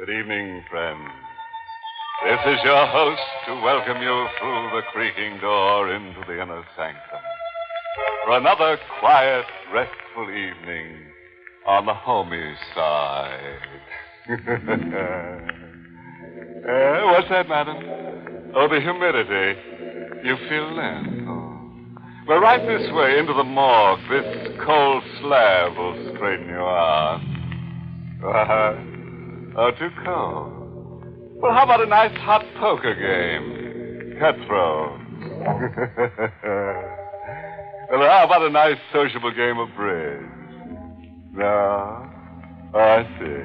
Good evening, friends. This is your host to welcome you through the creaking door into the inner sanctum for another quiet, restful evening on the homey side. uh, what's that, madam? Oh, the humidity. You feel that? Oh. Well, right this way into the morgue. This cold slab will straighten you out. Uh, oh, too cold. Well, how about a nice hot poker game? Cutthroat. well, how about a nice sociable game of bridge? No? Oh, I see.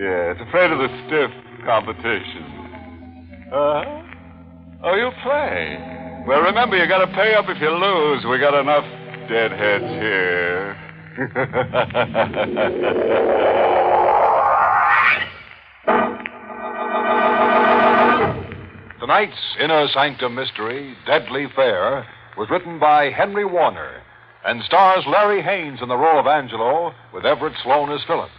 Yes, afraid of the stiff competition. Uh-huh. oh, you play. Well, remember, you gotta pay up if you lose. We got enough deadheads here. Tonight's Inner Sanctum Mystery, Deadly Fare, was written by Henry Warner and stars Larry Haines in the role of Angelo with Everett Sloane as Philip.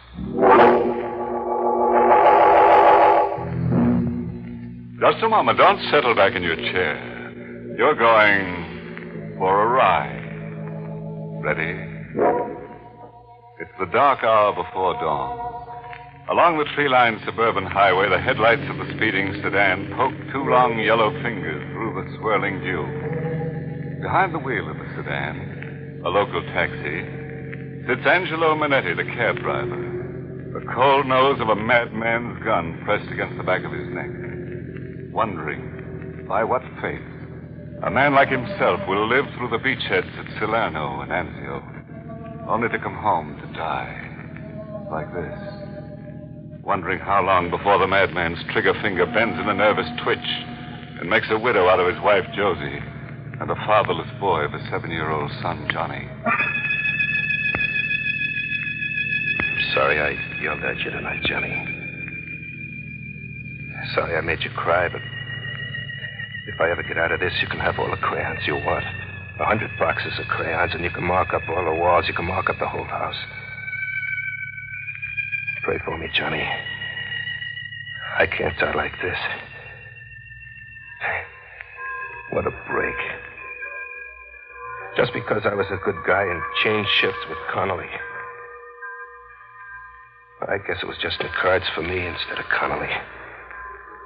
Just a moment. Don't settle back in your chair. You're going for a ride. Ready? It's the dark hour before dawn. Along the tree lined suburban highway, the headlights of the speeding sedan poke two long yellow fingers through the swirling dew. Behind the wheel of the sedan, a local taxi, sits Angelo Manetti, the cab driver, the cold nose of a madman's gun pressed against the back of his neck, wondering by what fate a man like himself will live through the beachheads at Salerno and Anzio, only to come home to die like this wondering how long before the madman's trigger finger bends in a nervous twitch and makes a widow out of his wife, Josie, and a fatherless boy of a seven year old son, Johnny. Sorry I yelled at you tonight, Johnny. Sorry I made you cry, but if I ever get out of this, you can have all the crayons you want. A hundred boxes of crayons, and you can mark up all the walls. You can mark up the whole house. Pray for me, Johnny. I can't die like this. What a break. Just because I was a good guy and changed shifts with Connolly. I guess it was just in the cards for me instead of Connolly.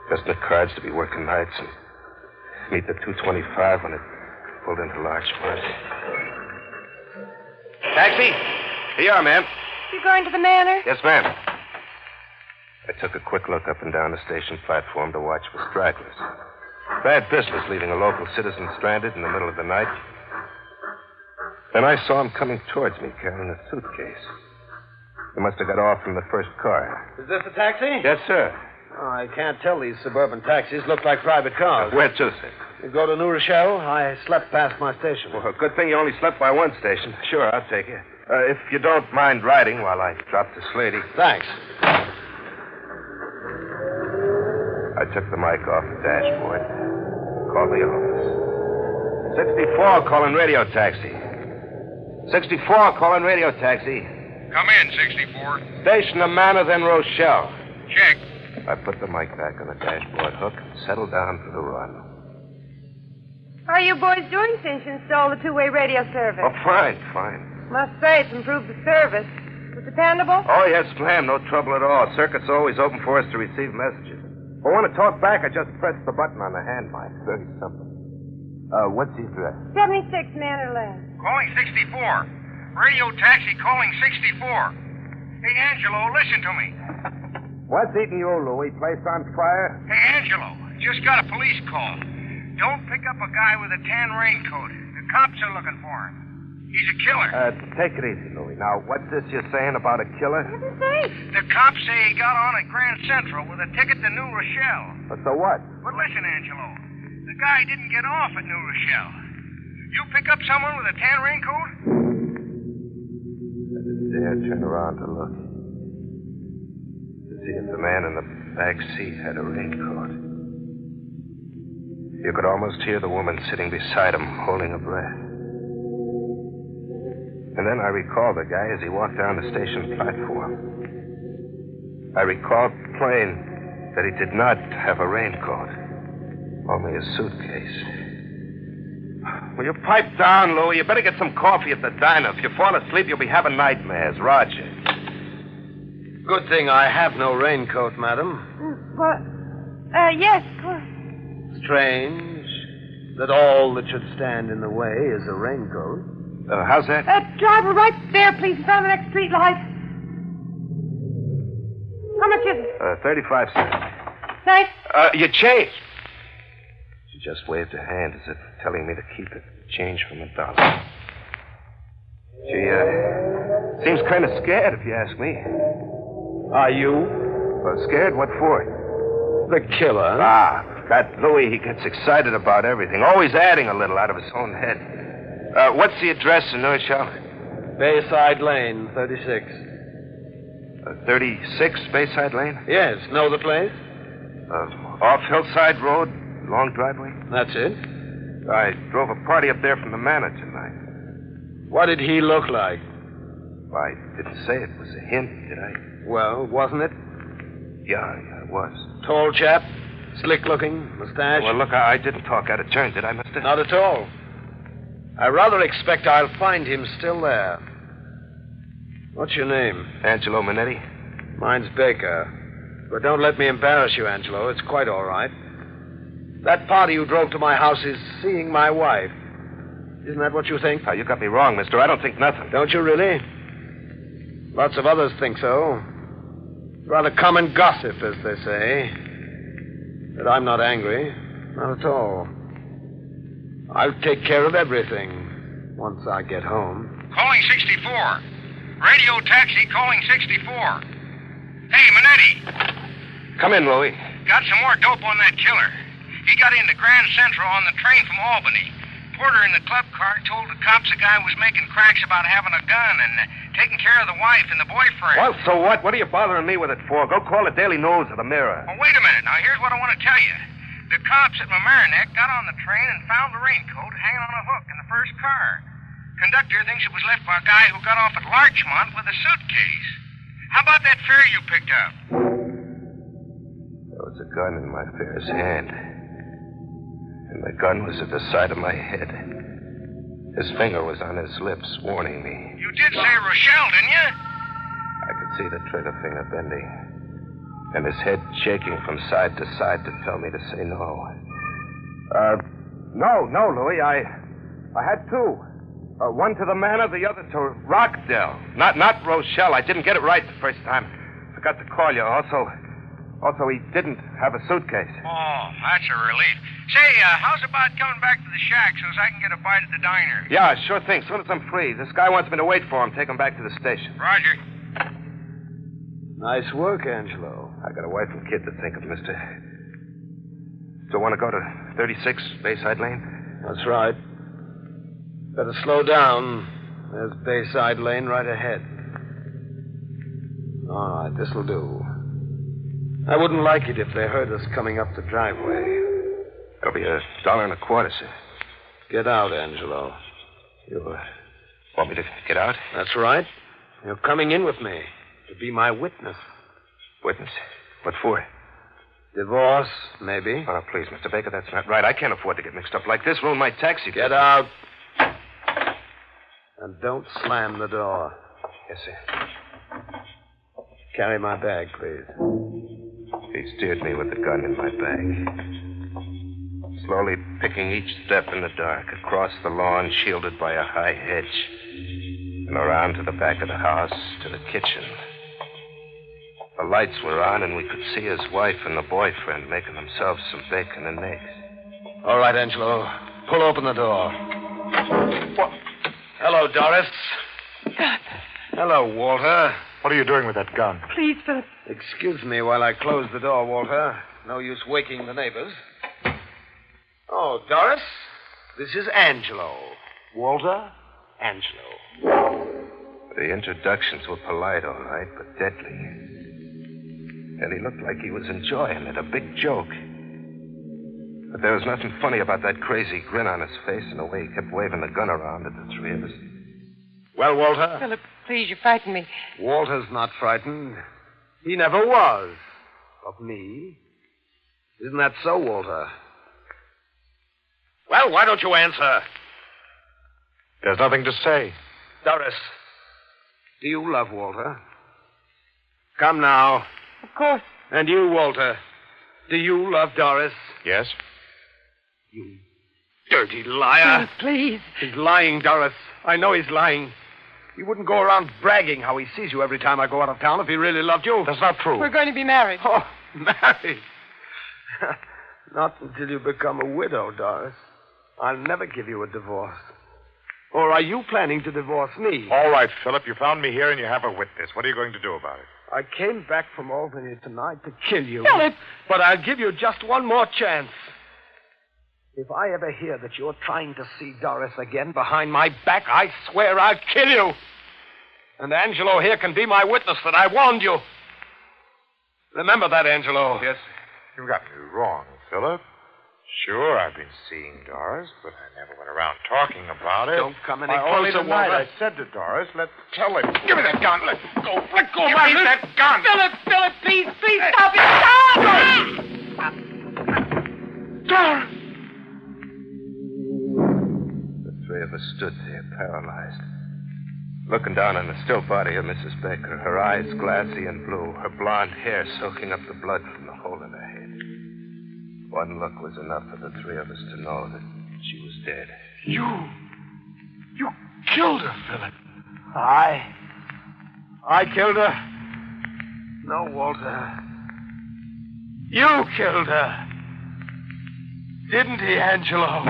Just in the cards to be working nights and meet the 225 when it pulled into Larchmont. Taxi? Here you are, ma'am. You going to the manor? Yes, ma'am. I took a quick look up and down the station platform to watch for stragglers. Bad business leaving a local citizen stranded in the middle of the night. Then I saw him coming towards me carrying a suitcase. He must have got off from the first car. Is this a taxi? Yes, sir. Oh, I can't tell. These suburban taxis look like private cars. Where to, sir? You go to New Rochelle? I slept past my station. Well, good thing you only slept by one station. Sure, I'll take you. Uh, if you don't mind riding while I drop this lady. Thanks. I took the mic off the dashboard. Called the office. 64 calling radio taxi. 64 calling radio taxi. Come in, 64. Station the Manor, then Rochelle. Check. I put the mic back on the dashboard hook and settled down for the run. How are you boys doing since you installed the two-way radio service? Oh, fine, fine. Must say, it's improved the service. Is it dependable? Oh, yes, ma'am. No trouble at all. Circuit's always open for us to receive messages. If I want to talk back, I just press the button on the hand mic. Very simple. Uh, what's the address? 76 Manor Lane. Calling 64. Radio taxi calling 64. Hey, Angelo, listen to me. What's eating you, Louie? Place on fire? Hey, Angelo, just got a police call. Don't pick up a guy with a tan raincoat. The cops are looking for him. He's a killer. Uh, take it easy, Louis. Now, what's this you're saying about a killer? Heaven's sake. The cops say he got on at Grand Central with a ticket to New Rochelle. Uh, so what? But listen, Angelo, the guy didn't get off at New Rochelle. You pick up someone with a tan raincoat? I didn't dare turn around to look. To see if the man in the back seat had a raincoat. You could almost hear the woman sitting beside him, holding her breath. And then I recalled the guy as he walked down the station platform. I recalled plain that he did not have a raincoat, only a suitcase. Will you pipe down, Louie? You better get some coffee at the diner. If you fall asleep, you'll be having nightmares. Roger. Good thing I have no raincoat, madam. What? Uh, yes, of course. Strange that all that should stand in the way is a raincoat. Uh, how's that? That driver, right there, please, in front of the next street light. How much is it? Uh, 35 cents. Thanks. Uh, your change. She just waved her hand as if telling me to keep it. Change from a dollar. She, uh, seems kind of scared, if you ask me. Are you Well, scared? What for? the killer? Ah, that Louis, he gets excited about everything, always adding a little out of his own head. Uh, what's the address in New Rochelle? Bayside Lane, 36. Uh, 36 Bayside Lane? Yes, know the place? Uh, off Hillside Road, long driveway? That's it. I drove a party up there from the manor tonight. What did he look like? I didn't say it was a hint, did I? Well, wasn't it? Yeah, yeah, it was. Tall chap, slick looking, mustache. Well, look, I, I didn't talk out of turn, did I, mister? Not at all. I rather expect I'll find him still there. What's your name? Angelo Minetti? Mine's Baker. But don't let me embarrass you, Angelo. It's quite all right. That party you drove to my house is seeing my wife. Isn't that what you think? Oh, you got me wrong, mister. I don't think nothing. Don't you really? Lots of others think so. Rather common gossip, as they say. But I'm not angry. Not at all. I'll take care of everything once I get home. Calling 64. Radio taxi calling 64. Hey, Minetti, Come in, Louie. got some more dope on that killer. He got into Grand Central on the train from Albany. Porter in the club car told the cops a guy was making cracks about having a gun and uh, taking care of the wife and the boyfriend. Well, so what? What are you bothering me with it for? Go call the Daily News or the Mirror. Well, wait a minute. Now, here's what I want to tell you. The cops at Mamaroneck got on the train and found the raincoat hanging on a hook in the first car. Conductor thinks it was left by a guy who got off at Larchmont with a suitcase. How about that fare you picked up? There was a gun in my fare's hand. And the gun was at the side of my head. His finger was on his lips, warning me. You did say Rochelle, didn't you? I could see the trigger finger bending. And his head shaking from side to side to tell me to say no. Uh, no, no, Louis. I, I had two. Uh, one to the manor, the other to Rockdale. Not, not Rochelle. I didn't get it right the first time. Forgot to call you. Also, also, he didn't have a suitcase. Oh, that's a relief. Say, uh, how's about coming back to the shack so as I can get a bite at the diner? Yeah, sure thing. Soon as I'm free. This guy wants me to wait for him. Take him back to the station. Roger. Nice work, Angelo. I got a wife and kid to think of, mister. So want to go to 36 Bayside Lane? That's right. Better slow down. There's Bayside Lane right ahead. All right, this'll do. I wouldn't like it if they heard us coming up the driveway. It'll be a dollar and a quarter, sir. Get out, Angelo. You uh, want me to get out? That's right. You're coming in with me to be my witness. Witness? What for? Divorce, maybe. Oh, please, Mr. Baker, that's not right. I can't afford to get mixed up like this. Ruin my taxi. Get out. And don't slam the door. Yes, sir. Carry my bag, please. He steered me with the gun in my bag. Slowly picking each step in the dark, across the lawn shielded by a high hedge, and around to the back of the house, to the kitchen. The lights were on, and we could see his wife and the boyfriend making themselves some bacon and eggs. All right, Angelo. Pull open the door. What? Hello, Doris. Hello, Walter. What are you doing with that gun? Please, Philip. Excuse me while I close the door, Walter. No use waking the neighbors. Oh, Doris, this is Angelo. Walter, Angelo. The introductions were polite, all right, but deadly. And he looked like he was enjoying it, a big joke. But there was nothing funny about that crazy grin on his face and the way he kept waving the gun around at the three of us. Well, Walter? Philip, please, you frighten me. Walter's not frightened. He never was. Of me. Isn't that so, Walter? Well, why don't you answer? There's nothing to say. Doris, do you love Walter? Come now. Of course. And you, Walter, do you love Doris? Yes? You dirty liar. Please. He's lying, Doris. I know he's lying. He wouldn't go around bragging how he sees you every time I go out of town if he really loved you. That's not true. We're going to be married. Oh, married. not until you become a widow, Doris. I'll never give you a divorce. Or are you planning to divorce me? All right, Philip. You found me here and you have a witness. What are you going to do about it? I came back from Albany tonight to kill you. Philip! But I'll give you just one more chance. If I ever hear that you're trying to see Doris again behind my back, I swear I'll kill you. And Angelo here can be my witness that I warned you. Remember that, Angelo. Yes. You got me wrong, Philip. Sure, I've been seeing Doris, but I never went around talking about it. Don't come any Why, only closer, tonight Walter. I said to Doris, let's tell him. Give me that gun. Let go. Let go of Give my me that gun. Philip, Philip, please, please stop it. Stop! Doris! The three of us stood there, paralyzed, looking down on the still body of Mrs. Baker, her eyes glassy and blue, her blonde hair soaking up the blood from the hole in her head. One look was enough for the three of us to know that she was dead. You. You killed her, Philip. I. I killed her. No, Walter. You killed her. Didn't he, Angelo?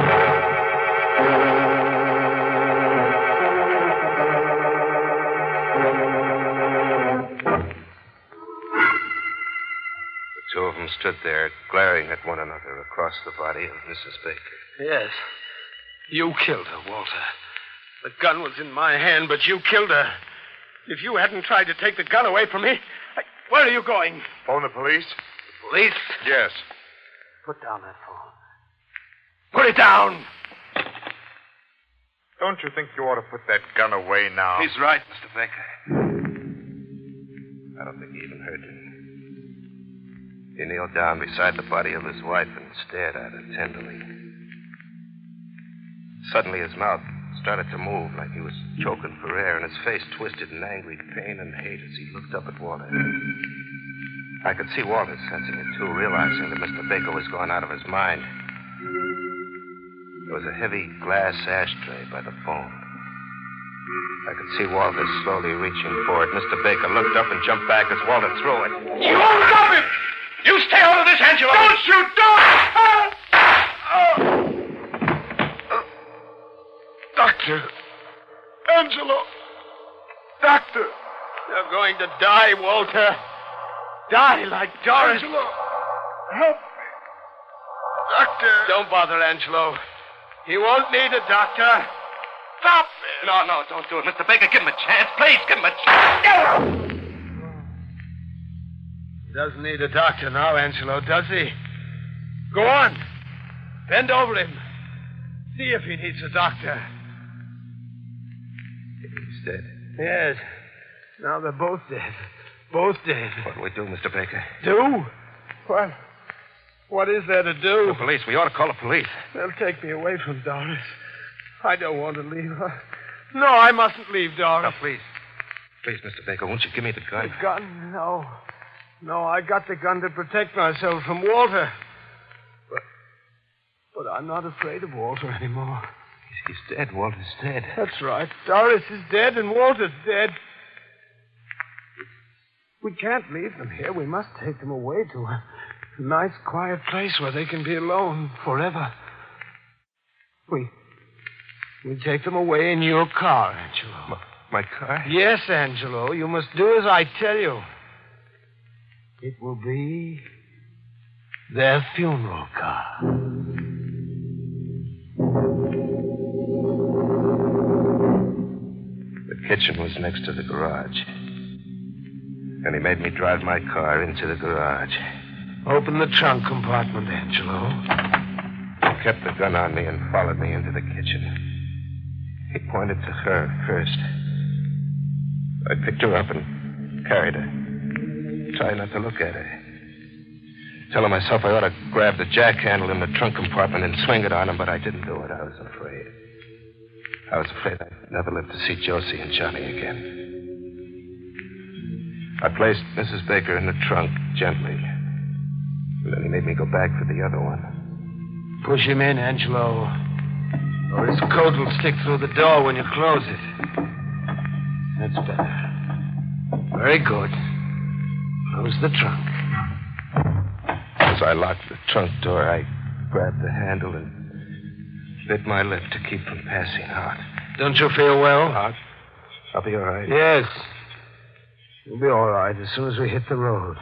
Of them stood there, glaring at one another across the body of Mrs. Baker. Yes. You killed her, Walter. The gun was in my hand, but you killed her. If you hadn't tried to take the gun away from me, I... where are you going? Phone the police? The Police? Yes. Put down that phone. Put it down. Don't you think you ought to put that gun away now? He's right, Mr. Baker. I don't think he even heard me. He kneeled down beside the body of his wife and stared at her tenderly. Suddenly, his mouth started to move like he was choking for air, and his face twisted in angry pain and hate as he looked up at Walter. I could see Walter sensing it, too, realizing that Mr. Baker was going out of his mind. There was a heavy glass ashtray by the phone. I could see Walter slowly reaching for it. Mr. Baker looked up and jumped back as Walter threw it. You stop! You stay out of this, Angelo! Don't shoot! Uh, uh, doctor. Angelo. Doctor. You're going to die, Walter. Die like Doris. Angelo. Help me. Doctor. Don't bother, Angelo. He won't need a doctor. Stop it. No, no, don't do it. Mr. Baker, give him a chance. Please, give him a chance. Doesn't need a doctor now, Angelo, does he? Go on. Bend over him. See if he needs a doctor. He's dead. Yes. Now they're both dead. Both dead. What do we do, Mr. Baker? Do? What? What is there to do? The police. We ought to call the police. They'll take me away from Doris. I don't want to leave her. No, I mustn't leave Now, Doris. please. Please, Mr. Baker, won't you give me the gun? The gun? No. No, I got the gun to protect myself from Walter. But, but I'm not afraid of Walter anymore. He's, he's dead. Walter's dead. That's right. Doris is dead and Walter's dead. We can't leave them here. We must take them away to a nice, quiet place where they can be alone forever. We. We take them away in your car, Angelo. My car? Yes, Angelo. You must do as I tell you. It will be their funeral car. The kitchen was next to the garage. And he made me drive my car into the garage. Open the trunk compartment, Angelo. He kept the gun on me and followed me into the kitchen. He pointed to her first. I picked her up and carried her. Trying not to look at her. Telling myself I ought to grab the jack handle in the trunk compartment and swing it on him, but I didn't do it. I was afraid. I was afraid I'd never live to see Josie and Johnny again. I placed Mrs. Baker in the trunk gently. And then he made me go back for the other one. Push him in, Angelo. Or his coat will stick through the door when you close it. That's better. Very good. Close the trunk. As I locked the trunk door, I grabbed the handle and bit my lip to keep from passing out. Don't you feel well? Hot? I'll be all right. Yes. You'll be all right as soon as we hit the road.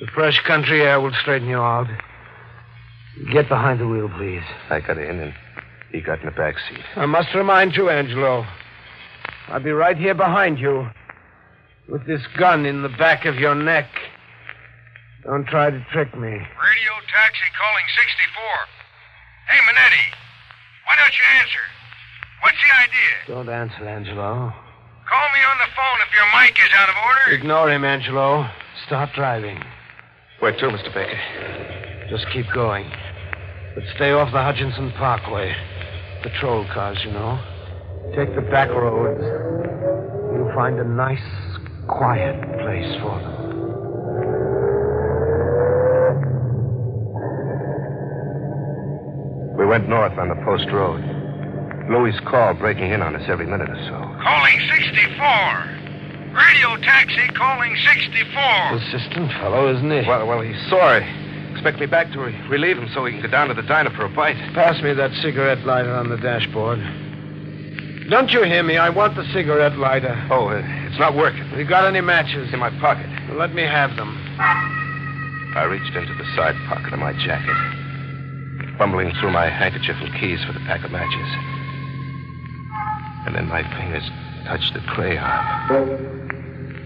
The fresh country air will straighten you out. Get behind the wheel, please. I got in and he got in the back seat. I must remind you, Angelo. I'll be right here behind you. With this gun in the back of your neck. Don't try to trick me. Radio taxi calling 64. Hey, Minetti. Why don't you answer? What's the idea? Don't answer, Angelo. Call me on the phone if your mic is out of order. Ignore him, Angelo. Start driving. Where to, Mr. Baker? Just keep going. But stay off the Hutchinson Parkway. Patrol cars, you know. Take the back roads. You'll find a nice, quiet place for them. We went north on the post road. Louis' call breaking in on us every minute or so. Calling 64. Radio taxi calling 64. Persistent fellow, isn't he? Well, well, he's sorry. Expect me back to re- relieve him so he can go down to the diner for a bite. Pass me that cigarette lighter on the dashboard. Don't you hear me? I want the cigarette lighter. Oh, uh, it's not working. You got any matches? In my pocket. Let me have them. I reached into the side pocket of my jacket, fumbling through my handkerchief and keys for the pack of matches. And then my fingers touched the crayon.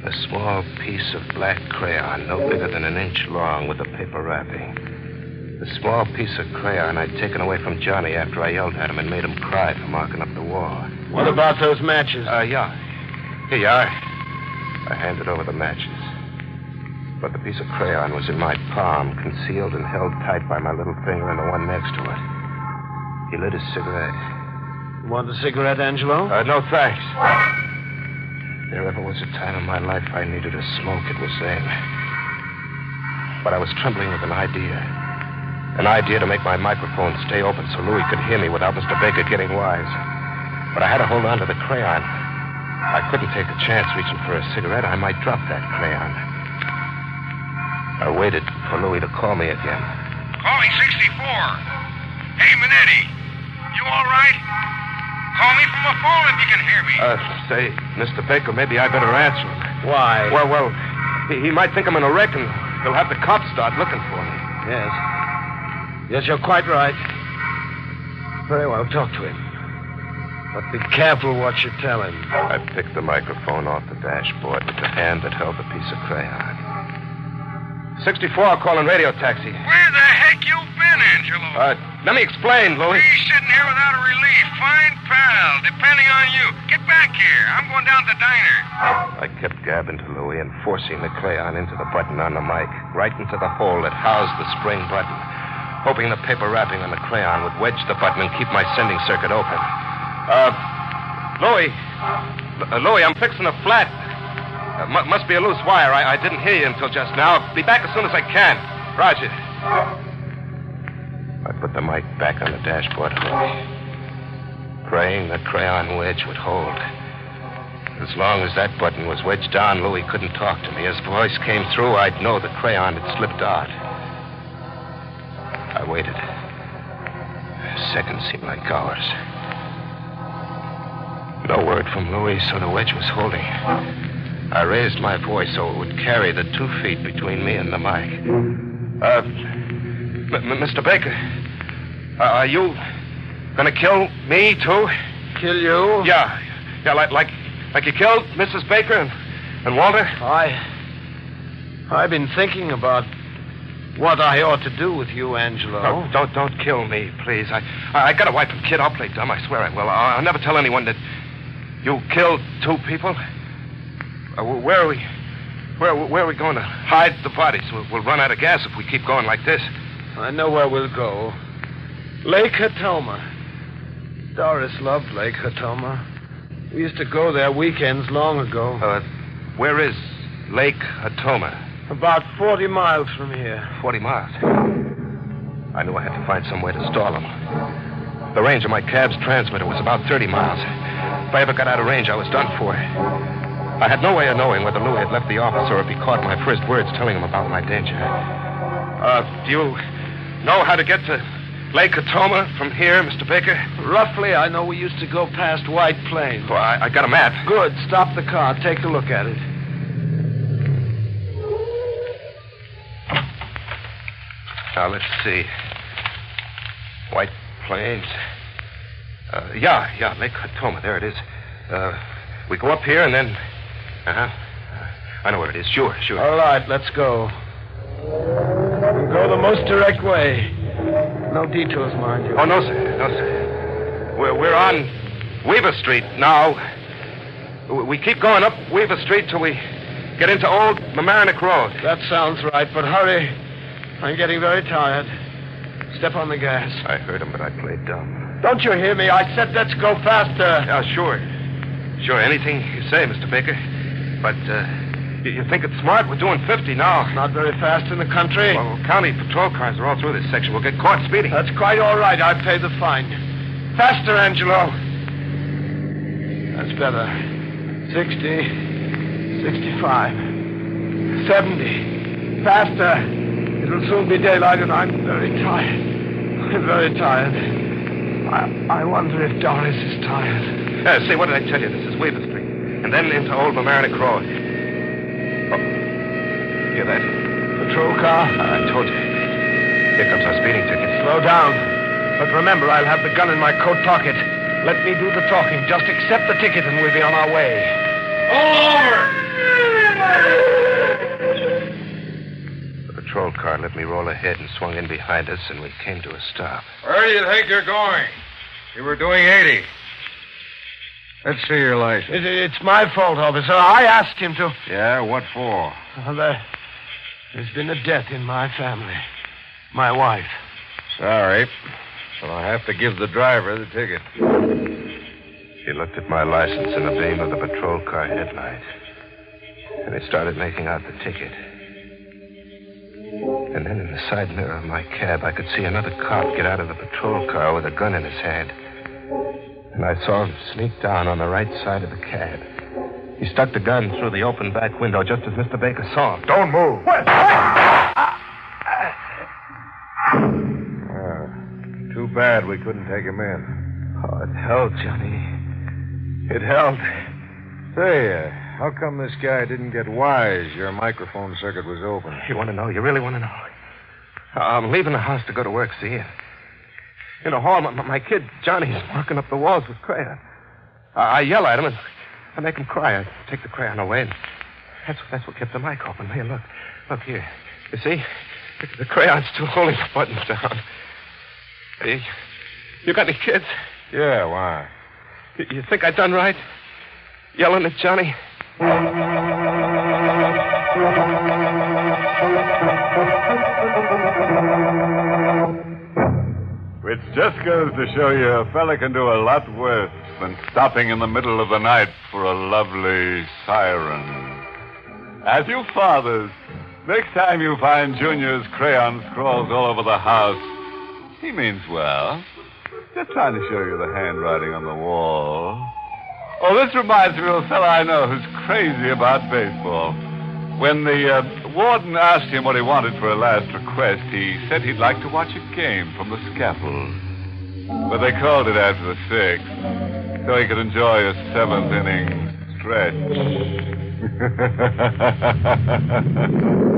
A small piece of black crayon, no bigger than an inch long, with a paper wrapping. The small piece of crayon I'd taken away from Johnny after I yelled at him and made him cry for marking up the wall. What about those matches? Uh, yeah. Here you are. I handed over the matches. But the piece of crayon was in my palm, concealed and held tight by my little finger and the one next to it. He lit his cigarette. You Want a cigarette, Angelo? Uh, no, thanks. There ever was a time in my life I needed a smoke, it was then. But I was trembling with an idea. An idea to make my microphone stay open so Louis could hear me without Mr. Baker getting wise. But I had to hold on to the crayon. I couldn't take a chance reaching for a cigarette. I might drop that crayon. I waited for Louis to call me again. Calling 64. Hey, Minetti. You all right? Call me from a phone if you can hear me. Uh, say, Mr. Baker, maybe I better answer him. Why? Well, well, he, he might think I'm in a wreck and he'll have the cops start looking for me. Yes. Yes, you're quite right. Very well, talk to him. But be careful what you tell him. I picked the microphone off the dashboard with the hand that held the piece of crayon. 64 calling radio taxi. Where the heck you been, Angelo? Uh, let me explain, Louis. He's sitting here without a relief. Fine pal. Depending on you. Get back here. I'm going down to the diner. I kept gabbing to Louis and forcing the crayon into the button on the mic, right into the hole that housed the spring button, hoping the paper wrapping on the crayon would wedge the button and keep my sending circuit open. Uh, Louis. Uh, Louis, I'm fixing a flat. Uh, mu- must be a loose wire. I-, I didn't hear you until just now. Be back as soon as I can. Roger. I put the mic back on the dashboard hook, praying the crayon wedge would hold. As long as that button was wedged down, Louis couldn't talk to me. As voice came through, I'd know the crayon had slipped out. I waited. Seconds seemed like hours. No word from Louis, so the wedge was holding. I raised my voice so it would carry the two feet between me and the mic. Uh, M- M- Mr. Baker, uh, are you gonna kill me too? Kill you? Yeah, yeah, like like like you killed Mrs. Baker and, and Walter. I. I've been thinking about what I ought to do with you, Angelo. Oh, don't don't kill me, please. I I, I got a wife and kid. I'll play dumb. I swear I will. I'll, I'll never tell anyone that you killed two people. Uh, where are we? Where, where are we going to hide the bodies? We'll, we'll run out of gas if we keep going like this. I know where we'll go. Lake Hatoma. Doris loved Lake Hatoma. We used to go there weekends long ago. Uh, where is Lake Hatoma? About 40 miles from here. 40 miles. I knew I had to find some way to stall them. The range of my cab's transmitter was about 30 miles. If I ever got out of range, I was done for. I had no way of knowing whether Louis had left the office or if he caught my first words telling him about my danger. Uh, do you know how to get to Lake Hatoma from here, Mr. Baker? Roughly, I know we used to go past White Plains. Well, I, I got a map. Good. Stop the car. Take a look at it. Now, let's see. White Plains. Uh, yeah, yeah, Lake Hatoma. There it is. Uh, we go up here and then. Uh huh. I know where it is. Sure, sure. All right, let's go. We'll go the most direct way. No detours, mind you. Oh, no, sir. No, sir. We're, we're on Weaver Street now. We- We keep going up Weaver Street till we get into Old Mamaroneck Road. That sounds right, but hurry. I'm getting very tired. Step on the gas. I heard him, but I played dumb. Don't you hear me? I said let's go faster. Yeah, sure. Sure, anything you say, Mr. Baker. But, uh, you, you think it's smart? We're doing 50 now. Not very fast in the country. Well, county patrol cars are all through this section. We'll get caught speeding. That's quite all right. I pay the fine. Faster, Angelo. That's better. 60, 65, 70. Faster. It'll soon be daylight, and I'm very tired. I'm very tired. I, I wonder if Doris is tired. Uh, say, what did I tell you? This is Weaver Street. And then into Old Mamaroneck Road. Oh. Hear that? Patrol car? I told you. Here comes our speeding ticket. Slow down. But remember, I'll have the gun in my coat pocket. Let me do the talking. Just accept the ticket, and we'll be on our way. The patrol car let me roll ahead and swung in behind us, and we came to a stop. Where do you think you're going? You were doing 80. Let's see your license. It, it's my fault, officer. I asked him to. Yeah, what for? Well, there, there's been a death in my family. My wife. Sorry. But I'll have to give the driver the ticket. He looked at my license in the beam of the patrol car headlight. And he started making out the ticket. And then in the side mirror of my cab, I could see another cop get out of the patrol car with a gun in his hand. And I saw him sneak down on the right side of the cab. He stuck the gun through the open back window just as Mr. Baker saw him. Don't move. Ah, too bad we couldn't take him in. Oh, it held, Johnny. It held. Say, uh, how come this guy didn't get wise? Your microphone circuit was open. You want to know? You really want to know? Uh, I'm leaving the house to go to work, see? In the hall, my, my kid, Johnny's marking up the walls with crayon. I, I yell at him and I make him cry. I take the crayon away, and that's, that's what kept the mic open. Here, look. Look here. You see? The, the crayon's still holding the buttons down. Hey, you got any kids? Yeah, why? You, you think I done right? Yelling at Johnny? Which just goes to show you a fella can do a lot worse than stopping in the middle of the night for a lovely siren. As you fathers, next time you find Junior's crayon scrawls all over the house, he means well. Just trying to show you the handwriting on the wall. Oh, this reminds me of a fella I know who's crazy about baseball. When the uh, warden asked him what he wanted for a last request, he said he'd like to watch a game from the scaffold. But they called it after the sixth, so he could enjoy a seventh inning stretch.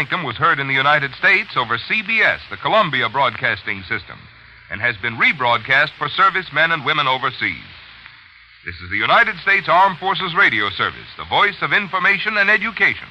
Sanctum was heard in the United States over CBS, the Columbia Broadcasting System. and has been rebroadcast for servicemen and women overseas. This is the United States Armed Forces Radio Service, the voice of information and education.